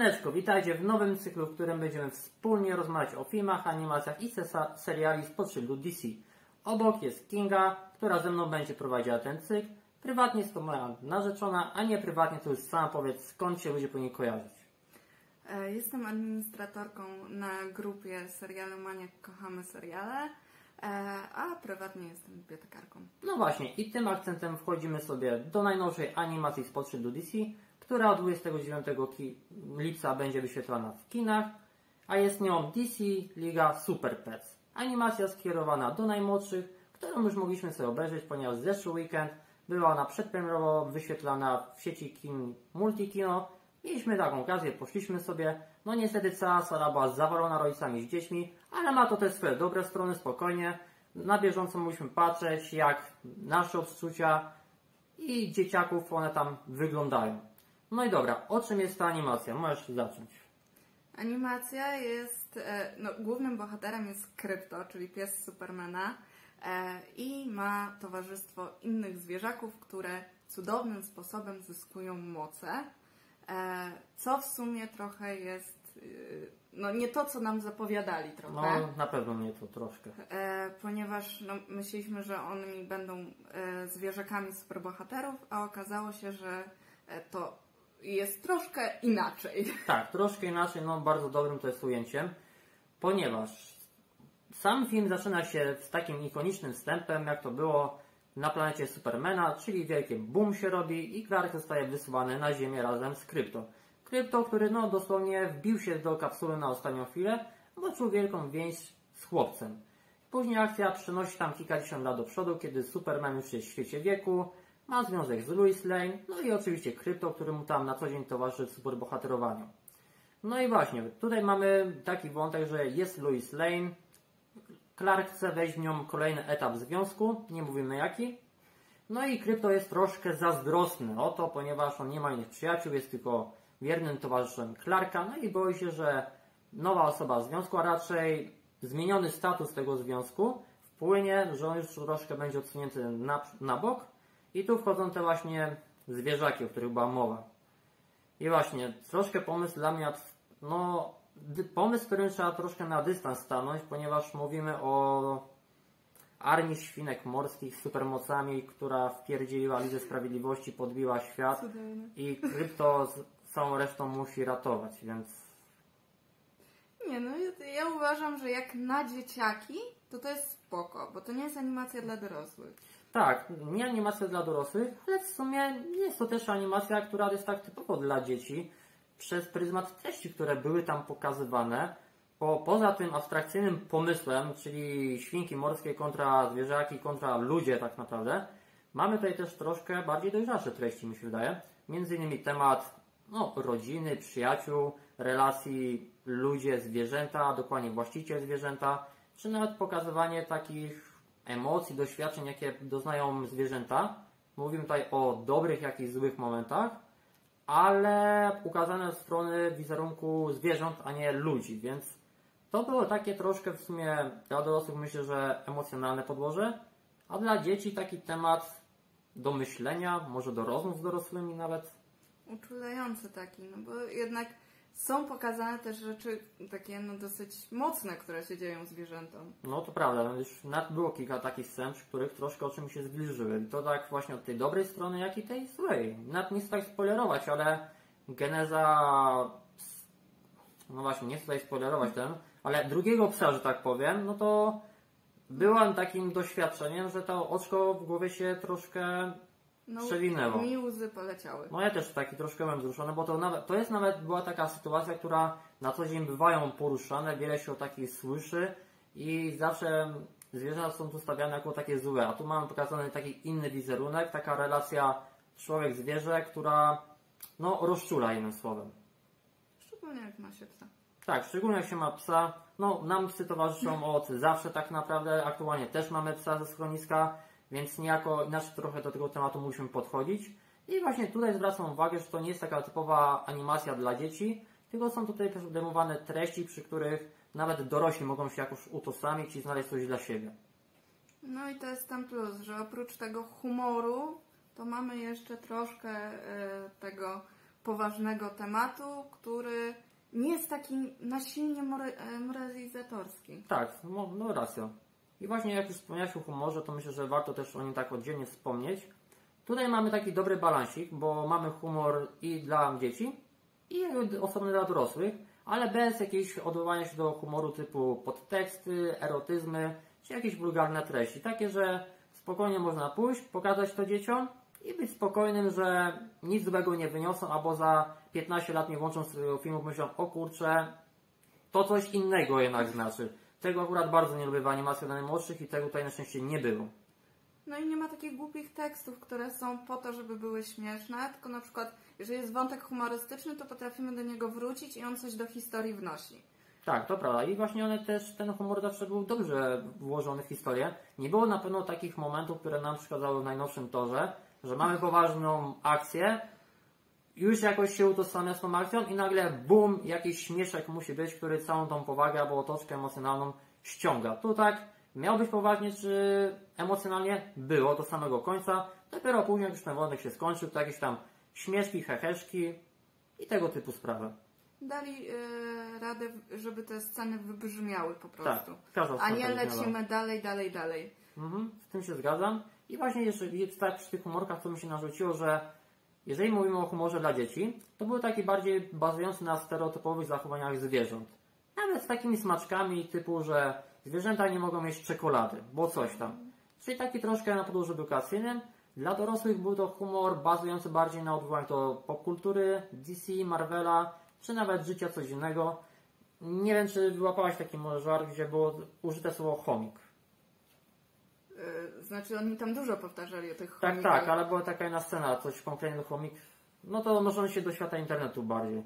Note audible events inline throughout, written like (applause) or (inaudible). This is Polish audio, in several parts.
Siemaneczko, witajcie w nowym cyklu, w którym będziemy wspólnie rozmawiać o filmach, animacjach i se- seriali z podszyldu DC. Obok jest Kinga, która ze mną będzie prowadziła ten cykl. Prywatnie jest to moja narzeczona, a nie prywatnie to już sama powiedz skąd się ludzie powinni kojarzyć. E, Jestem administratorką na grupie Serialu Maniak Kochamy Seriale, e, a prywatnie jestem bibliotekarką. No właśnie, i tym akcentem wchodzimy sobie do najnowszej animacji z podszyldu DC, która od 29 ki- lipca będzie wyświetlana w kinach, a jest nią DC Liga Super Pets. Animacja skierowana do najmłodszych, którą już mogliśmy sobie obejrzeć, ponieważ zeszły weekend była ona przedpremierowo wyświetlana w sieci kin Multikino. Mieliśmy taką okazję, poszliśmy sobie. No niestety cała sala była zawalona rodzicami z dziećmi, ale ma to też swoje dobre strony, spokojnie. Na bieżąco mogliśmy patrzeć, jak nasze odczucia i dzieciaków one tam wyglądają. No i dobra, o czym jest ta animacja? Możesz zacząć. Animacja jest, e, no, głównym bohaterem jest Krypto, czyli pies Supermana e, i ma towarzystwo innych zwierzaków, które cudownym sposobem zyskują moce, e, co w sumie trochę jest, no nie to, co nam zapowiadali trochę. No na pewno mnie to troszkę. Ponieważ no, myśleliśmy, że oni będą zwierzakami superbohaterów, a okazało się, że to jest troszkę inaczej. (laughs) Tak, troszkę inaczej, no bardzo dobrym to jest ujęciem, ponieważ sam film zaczyna się z takim ikonicznym wstępem, jak to było na planecie Supermana, czyli wielkie boom się robi i Clark zostaje wysuwany na Ziemię razem z Krypto. Krypto, który no dosłownie wbił się do kapsuły na ostatnią chwilę, bo czuł wielką więź z chłopcem. Później akcja przenosi tam kilkadziesiąt lat do przodu, kiedy Superman już jest w świecie wieku, ma związek z Louis Lane, no i oczywiście Krypto, który mu tam na co dzień towarzyszy w superbohaterowaniu. No i właśnie, tutaj mamy taki wątek, że jest Louis Lane, Clark chce wejść w nią kolejny etap związku, nie mówimy jaki. No i Krypto jest troszkę zazdrosny o to, ponieważ on nie ma innych przyjaciół, jest tylko wiernym towarzyszem Clarka, no i boi się, że nowa osoba w związku, a raczej zmieniony status tego związku wpłynie, że on już troszkę będzie odsunięty na, na bok i tu wchodzą te właśnie zwierzaki, o których była mowa. I właśnie, troszkę pomysł dla mnie, no, pomysł, którym trzeba troszkę na dystans stanąć, ponieważ mówimy o armii świnek morskich z supermocami, która wpierdzieliła Ligę Sprawiedliwości, podbiła świat i krypto z całą resztą musi ratować, więc Nie, no ja uważam, że jak na dzieciaki, to to jest spoko, bo to nie jest animacja dla dorosłych. Tak, nie animacja dla dorosłych, ale w sumie nie jest to też animacja, która jest tak typowo dla dzieci, przez pryzmat treści, które były tam pokazywane, bo poza tym abstrakcyjnym pomysłem, czyli świnki morskie kontra zwierzaki, kontra ludzie tak naprawdę, mamy tutaj też troszkę bardziej dojrzalsze treści, mi się wydaje. Między innymi temat no, rodziny, przyjaciół, relacji ludzie-zwierzęta, a dokładnie właściciel zwierzęta, czy nawet pokazywanie takich emocji, doświadczeń, jakie doznają zwierzęta. Mówimy tutaj o dobrych, jak i złych momentach, ale ukazane strony wizerunku zwierząt, a nie ludzi, więc to było takie troszkę w sumie dla dorosłych myślę, że emocjonalne podłoże, a dla dzieci taki temat do myślenia, może do rozmów z dorosłymi nawet. Uczulający taki, no bo jednak są pokazane też rzeczy takie no dosyć mocne, które się dzieją zwierzętom. No to prawda, no już nawet było kilka takich scen, przy których troszkę oczy mi się zbliżyły. To tak właśnie od tej dobrej strony, jak i tej złej. Nawet nie tak spoilerować, ale geneza... No właśnie, nie tutaj spoilerować ten, ale drugiego psa, że tak powiem, no to byłam takim doświadczeniem, że to oczko w głowie się troszkę No, Przewinęło. mi łzy poleciały. No ja też taki troszkę byłem wzruszony, bo to nawet, to jest nawet była taka sytuacja, która na co dzień bywają poruszane, wiele się o takich słyszy i zawsze zwierzęta są tu stawiane jako takie złe, a tu mamy pokazany taki inny wizerunek, taka relacja człowiek-zwierzę, która no rozczula jednym słowem. Szczególnie jak ma się psa. Tak, szczególnie jak się ma psa. No, nam psy towarzyszą od zawsze tak naprawdę. Aktualnie też mamy psa ze schroniska, więc niejako inaczej trochę do tego tematu musimy podchodzić. I właśnie tutaj zwracam uwagę, że to nie jest taka typowa animacja dla dzieci, tylko są tutaj też podejmowane treści, przy których nawet dorośli mogą się jakoś utożsamić i znaleźć coś dla siebie. No i to jest ten plus, że oprócz tego humoru, to mamy jeszcze troszkę e, tego poważnego tematu, który nie jest taki nasilnie e, moralizatorski. Tak, no, no racja. I właśnie jak już wspomniałeś o humorze, to myślę, że warto też o nim tak oddzielnie wspomnieć. Tutaj mamy taki dobry balansik, bo mamy humor i dla dzieci, i osobny dla dorosłych, ale bez jakiegoś odwołania się do humoru typu podteksty, erotyzmy, czy jakieś wulgarne treści. Takie, że spokojnie można pójść, pokazać to dzieciom i być spokojnym, że nic złego nie wyniosą, albo za 15 lat nie włączą swojego filmu, myślą, o kurczę, to coś innego jednak znaczy. Tego akurat bardzo nie lubię w animacji dla najmłodszych i tego tutaj na szczęście nie było. No i nie ma takich głupich tekstów, które są po to, żeby były śmieszne, tylko na przykład, jeżeli jest wątek humorystyczny, to potrafimy do niego wrócić i on coś do historii wnosi. Tak, to prawda. I właśnie one też, ten humor zawsze był dobrze włożony w historię. Nie było na pewno takich momentów, które nam przeszkadzały w najnowszym torze, że mamy poważną akcję, już jakoś się utożsamia z tą akcją i nagle bum, jakiś śmieszek musi być, który całą tą powagę albo otoczkę emocjonalną ściąga. Tu tak miał być poważnie czy emocjonalnie? Było do samego końca. Dopiero później, jak już ten wątek się skończył, to jakieś tam śmieszki, heheszki i tego typu sprawy. Dali e, radę, żeby te sceny wybrzmiały po Tak, prostu. każda A nie tak lecimy dalej, dalej, dalej. Mhm, z tym się zgadzam. I właśnie jeszcze tak przy tych humorkach, to mi się narzuciło, że jeżeli mówimy o humorze dla dzieci, to były takie bardziej bazujące na stereotypowych zachowaniach zwierząt. Nawet z takimi smaczkami typu, że zwierzęta nie mogą mieć czekolady, bo coś tam. Czyli taki troszkę na podłożu edukacyjnym. Dla dorosłych był to humor bazujący bardziej na odwołaniu do popkultury, DC, Marvela, czy nawet życia codziennego. Nie wiem, czy wyłapałaś taki może żart, gdzie było użyte słowo chomik. E, znaczy oni tam dużo powtarzali o tych Tak, chomikach. tak, ale była taka jedna scena, coś konkretnie do chomik. No to możemy się do świata internetu bardziej.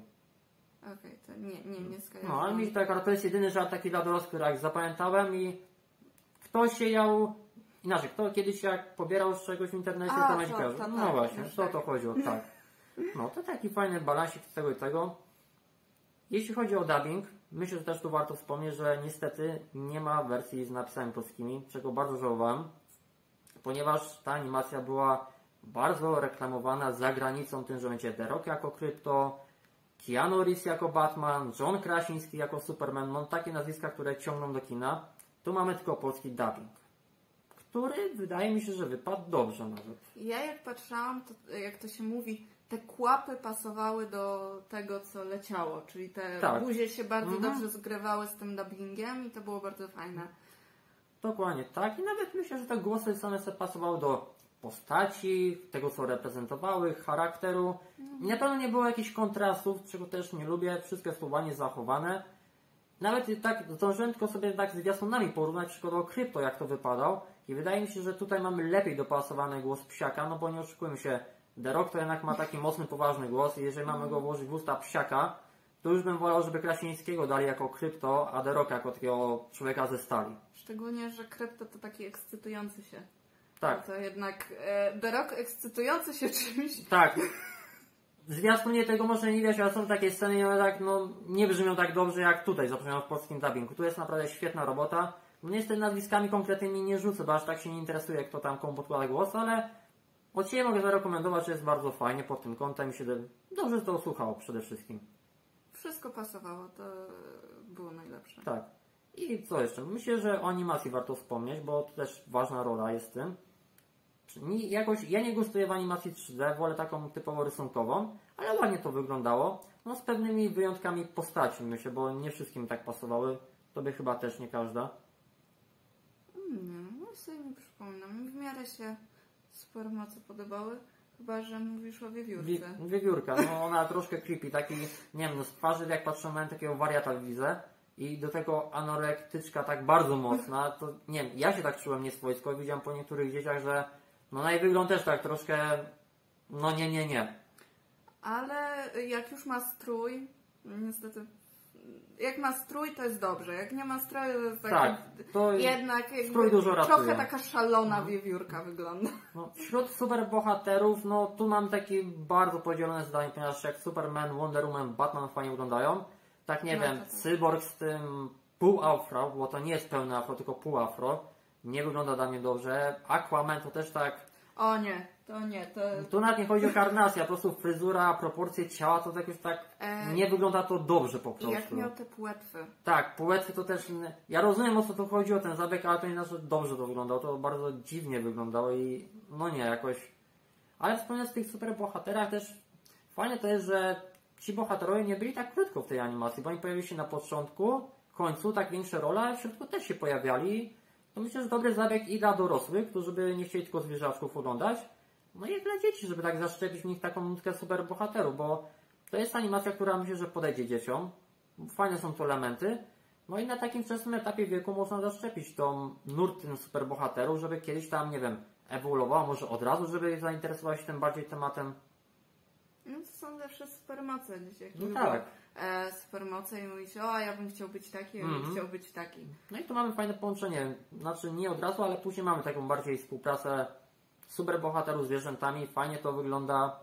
Okej, to nie, nie, nie skojarzyłam. No, ale mi tak, ale to jest jedyny żart taki dla dorosłych, jak zapamiętałem i ktoś siedział, inaczej, kto kiedyś jak pobierał z czegoś w internecie, A, to będzie kojarzył. No tak, właśnie, to o tak. to chodziło, tak. (laughs) No, to taki fajny balansik z tego i tego. Jeśli chodzi o dubbing, myślę, że też tu warto wspomnieć, że niestety nie ma wersji z napisami polskimi, czego bardzo żałowałem, ponieważ ta animacja była bardzo reklamowana za granicą tym, że będzie The Rock jako Krypto, Keanu Reeves jako Batman, John Krasiński jako Superman, no takie nazwiska, które ciągną do kina. Tu mamy tylko polski dubbing, który wydaje mi się, że wypadł dobrze nawet. Ja jak patrzałam, to jak to się mówi, te kłapy pasowały do tego, co leciało, czyli te Tak. buzie się bardzo Mhm. dobrze zgrywały z tym dubbingiem i to było bardzo fajne. Dokładnie tak i nawet myślę, że te głosy same sobie pasowały do postaci, tego co reprezentowały, charakteru. I na pewno nie było jakichś kontrastów, czego też nie lubię, wszystkie słowa nie zachowane. Nawet tak zdążyłem tylko sobie tak z zwiastunami porównać przykładowo krypto, jak to wypadał i wydaje mi się, że tutaj mamy lepiej dopasowany głos psiaka, no bo nie oszukujmy się, The Rock to jednak ma taki mocny, poważny głos i jeżeli mamy go włożyć w usta psiaka, to już bym wolał, żeby Krasińskiego dali jako krypto, a The Rock jako takiego człowieka ze stali. Szczególnie, że krypto to taki ekscytujący się. Tak, To jednak e, The Rock ekscytujący się czymś. tak. Zwiastunie tego może nie widać, ale są takie sceny i one tak, no, nie brzmią tak dobrze jak tutaj, zapewniam w polskim dubbingu. Tu jest naprawdę świetna robota. Mnie z tymi nazwiskami konkretnymi nie rzucę, bo aż tak się nie interesuje, kto tam komu podkłada głos, ale od siebie mogę zarekomendować, że jest bardzo fajnie pod tym kątem i się dobrze to słuchało przede wszystkim. Wszystko pasowało, to było najlepsze. Tak. I co jeszcze? Myślę, że o animacji warto wspomnieć, bo to też ważna rola jest w tym. Jakoś, ja nie gustuję w animacji 3D, wolę taką typowo rysunkową, ale ładnie to wyglądało. No z pewnymi wyjątkami postaci, myślę, bo nie wszystkim tak pasowały. Tobie chyba też nie każda. Nie, no sobie nie przypominam. Mi w miarę się supermoce podobały, chyba że mówisz o Wi- wiewiórce. Wiewiórka, no ona (laughs) troszkę creepy, taki, nie wiem, no z twarzy jak patrzę na takiego wariata widzę i do tego anorektyczka tak bardzo mocna, to nie wiem, ja się tak czułem nieswojsko, widziałem po niektórych dzieciach, że no na jej wygląd też tak troszkę, no nie, nie, nie. Ale jak już ma strój, niestety, jak ma strój, to jest dobrze. Jak nie ma stroju, to jest taki, Tak, to jednak strój dużo ratuje. trochę taka szalona wiewiórka wygląda. no, wśród superbohaterów, no tu mam takie bardzo podzielone zdanie, ponieważ jak Superman, Wonder Woman, Batman fajnie wyglądają, tak nie No, wiem, tak. Cyborg z tym pół afro, bo to nie jest pełne afro, tylko pół afro, nie wygląda dla mnie dobrze. Aquaman to też tak O nie, to nie, to... Tu nawet nie chodzi o karnację, po prostu fryzura, proporcje ciała, to jakoś tak E, nie wygląda to dobrze po I jak prostu. miał te płetwy. Tak, półetwy to też. Ja rozumiem o co tu chodzi o ten zabieg, ale to nie znaczy, dobrze to wyglądało. To bardzo dziwnie wyglądało i no nie, jakoś. Ale wspomniając o tych superbohaterach też fajne to jest, że ci bohaterowie nie byli tak krótko w tej animacji, bo oni pojawili się na początku, końcu, tak większe role, a w środku też się pojawili. To myślę, że dobry zabieg i dla dorosłych, którzy by nie chcieli tylko zwierzaczków oglądać, no i dla dzieci, żeby tak zaszczepić w nich taką nutkę superbohaterów, bo to jest animacja, która myślę, że podejdzie dzieciom. Fajne są tu elementy. No i na takim wczesnym etapie wieku można zaszczepić tą nurtę superbohaterów, żeby kiedyś tam, nie wiem, ewoluował, może od razu, żeby zainteresować się tym bardziej tematem. No to są zawsze supermoce dzisiaj. No tak. E, supermoce i mówi się, o ja bym chciał być taki, ja bym Mhm. chciał być taki. No i tu mamy fajne połączenie. Znaczy nie od razu, ale później mamy taką bardziej współpracę superbohaterów z zwierzętami. Fajnie to wygląda.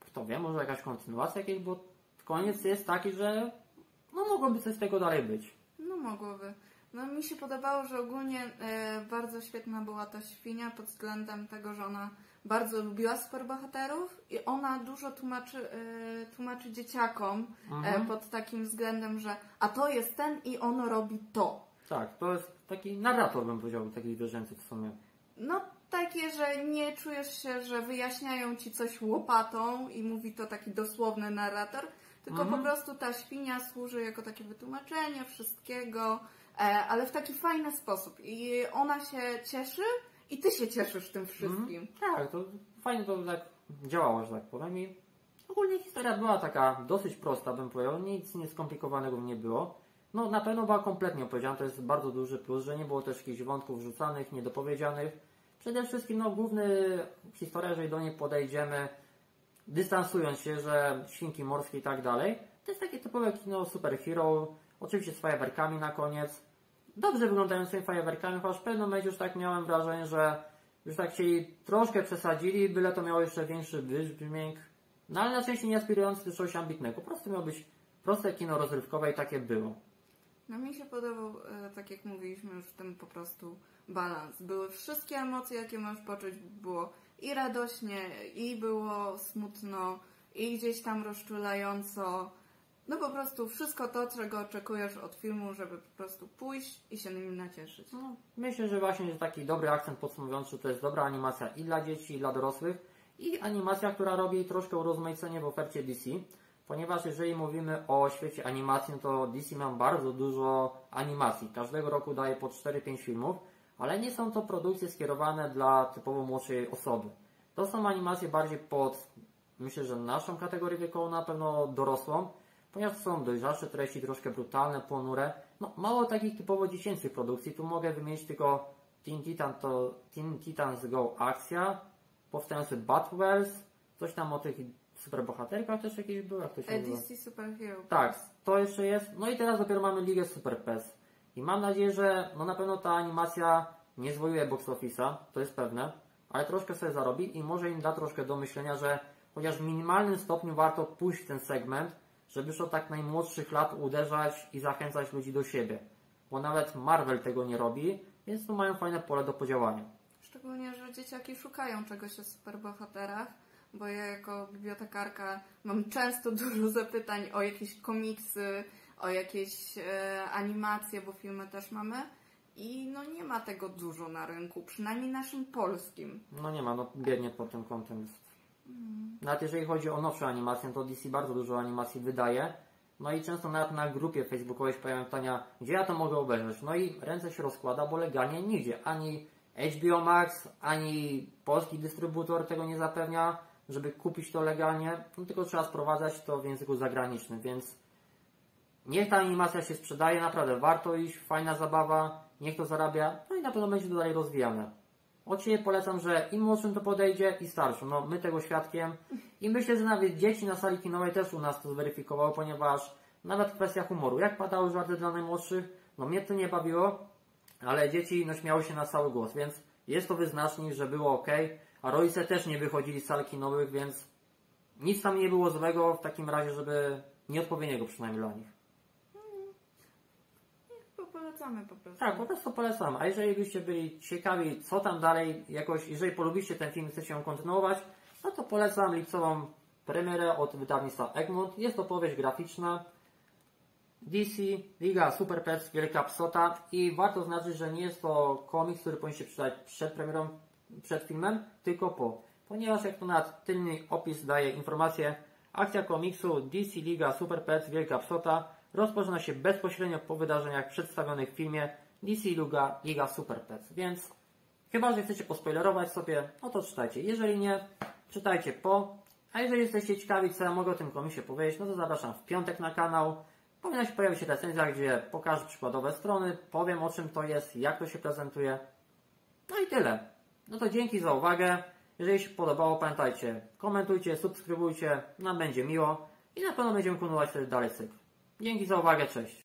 Kto wie, może jakaś kontynuacja jakieś, bo koniec jest taki, że no mogłoby coś z tego dalej być. No mogłoby. No mi się podobało, że ogólnie e, bardzo świetna była ta świnia pod względem tego, że ona bardzo lubiła superbohaterów i ona dużo tłumaczy, e, tłumaczy dzieciakom e, Mhm. pod takim względem, że a to jest ten i on robi to. Tak, to jest taki narrator, bym powiedział, taki zwierzęcy w sumie. No takie, że nie czujesz się, że wyjaśniają ci coś łopatą i mówi to taki dosłowny narrator, tylko Mhm. po prostu ta świnia służy jako takie wytłumaczenie wszystkiego, e, ale w taki fajny sposób. I ona się cieszy i ty się cieszysz tym wszystkim. Tak, to fajnie to tak działało, że tak powiem. I ogólnie historia była taka dosyć prosta, bym powiedział. Nic nieskomplikowanego nie było. No na pewno była kompletnie opowiedziana, to jest bardzo duży plus, że nie było też jakichś wątków rzucanych, niedopowiedzianych. Przede wszystkim, no główny historia, jeżeli do niej podejdziemy, dystansując się, że świnki morskie i tak dalej, to jest takie typowe kino superhero, oczywiście z fajerwerkami na koniec. Dobrze wyglądającymi fajerwerkami, chociaż w pewnym momencie już tak miałem wrażenie, że już tak chcieli troszkę przesadzili, byle to miało jeszcze większy wydźwięk. No ale na szczęście nie aspirujący do czegoś ambitnego. Po prostu miało być proste kino rozrywkowe i takie było. No mi się podobał, e, tak jak mówiliśmy już, ten po prostu balans. Były wszystkie emocje, jakie możesz poczuć. Było i radośnie, i było smutno, i gdzieś tam rozczulająco. No po prostu wszystko to, czego oczekujesz od filmu, żeby po prostu pójść i się nim nacieszyć. No, myślę, że właśnie taki dobry akcent podsumowujący, to jest dobra animacja i dla dzieci, i dla dorosłych. I animacja, która robi troszkę urozmaicenie w ofercie DC. Ponieważ jeżeli mówimy o świecie animacji, to DC ma bardzo dużo animacji. Każdego roku daje po 4-5 filmów, ale nie są to produkcje skierowane dla typowo młodszej osoby. To są animacje bardziej pod, myślę, że naszą kategorię wiekową, na pewno dorosłą, ponieważ są dojrzalsze treści, troszkę brutalne, ponure. No, mało takich typowo dziecięcych produkcji. Tu mogę wymienić tylko Teen, Titan, to Teen Titans Go Akcja, powstający Batwells, coś tam o tych superbohaterkach też jakieś były, jak to się? DC Superhero. Tak, to jeszcze jest. No i teraz dopiero mamy Ligę Super PES. I mam nadzieję, że no na pewno ta animacja nie zwojuje box office'a, to jest pewne, ale troszkę sobie zarobi i może im da troszkę do myślenia, że chociaż w minimalnym stopniu warto pójść w ten segment, żeby już od tak najmłodszych lat uderzać i zachęcać ludzi do siebie. Bo nawet Marvel tego nie robi, więc tu mają fajne pole do podziałania. Szczególnie, że dzieciaki szukają czegoś o superbohaterach, bo ja jako bibliotekarka mam często dużo zapytań o jakieś komiksy, o jakieś e, animacje, bo filmy też mamy. I no nie ma tego dużo na rynku, przynajmniej naszym polskim. No nie ma, no biednie pod tym kątem jest. Nawet jeżeli chodzi o nowsze animacje, to DC bardzo dużo animacji wydaje. No i często nawet na grupie facebookowej się pojawiają pytania, gdzie ja to mogę obejrzeć. No i ręce się rozkłada, bo legalnie nigdzie. Ani HBO Max, ani polski dystrybutor tego nie zapewnia, żeby kupić to legalnie. No tylko trzeba sprowadzać to w języku zagranicznym, więc niech ta animacja się sprzedaje, naprawdę warto iść, fajna zabawa, niech to zarabia, no i na pewno będzie to dalej rozwijane. Od siebie polecam, że im młodszym to podejdzie i starszym. No my tego świadkiem i myślę, że nawet dzieci na sali kinowej też u nas to zweryfikowały, ponieważ nawet kwestia humoru. Jak padały żarty dla najmłodszych, no mnie to nie bawiło, ale dzieci no śmiały się na cały głos, więc jest to wyznacznik, że było ok, a rodzice też nie wychodzili z sal kinowych, więc nic tam nie było złego w takim razie, żeby nieodpowiedniego przynajmniej dla nich. Po polecamy po prostu. Tak, po prostu polecam. A jeżeli byście byli ciekawi, co tam dalej, jakoś, jeżeli polubiliście ten film i chcecie ją kontynuować, no to polecam lipcową premierę od wydawnictwa Egmont. Jest to powieść graficzna. DC, Liga Super Pets, Wielka Psota i warto zaznaczyć, że nie jest to komiks, który powinniście czytać przed premierą, przed filmem, tylko po. Ponieważ jak to nad tylny opis daje informację, akcja komiksu DC Liga Super Pets, Wielka Psota rozpoczyna się bezpośrednio po wydarzeniach przedstawionych w filmie DC Liga, Liga Super Pets, więc chyba, że chcecie pospoilerować sobie, no to czytajcie. Jeżeli nie, czytajcie po. A jeżeli jesteście ciekawi, co ja mogę o tym komisie powiedzieć, no to zapraszam w piątek na kanał. Powinna się pojawić recenzja, gdzie pokażę przykładowe strony, powiem o czym to jest, jak to się prezentuje. No i tyle. No to dzięki za uwagę. Jeżeli się podobało, pamiętajcie, komentujcie, subskrybujcie, nam będzie miło i na pewno będziemy kontynuować wtedy dalej cykl. Dzięki za uwagę, cześć.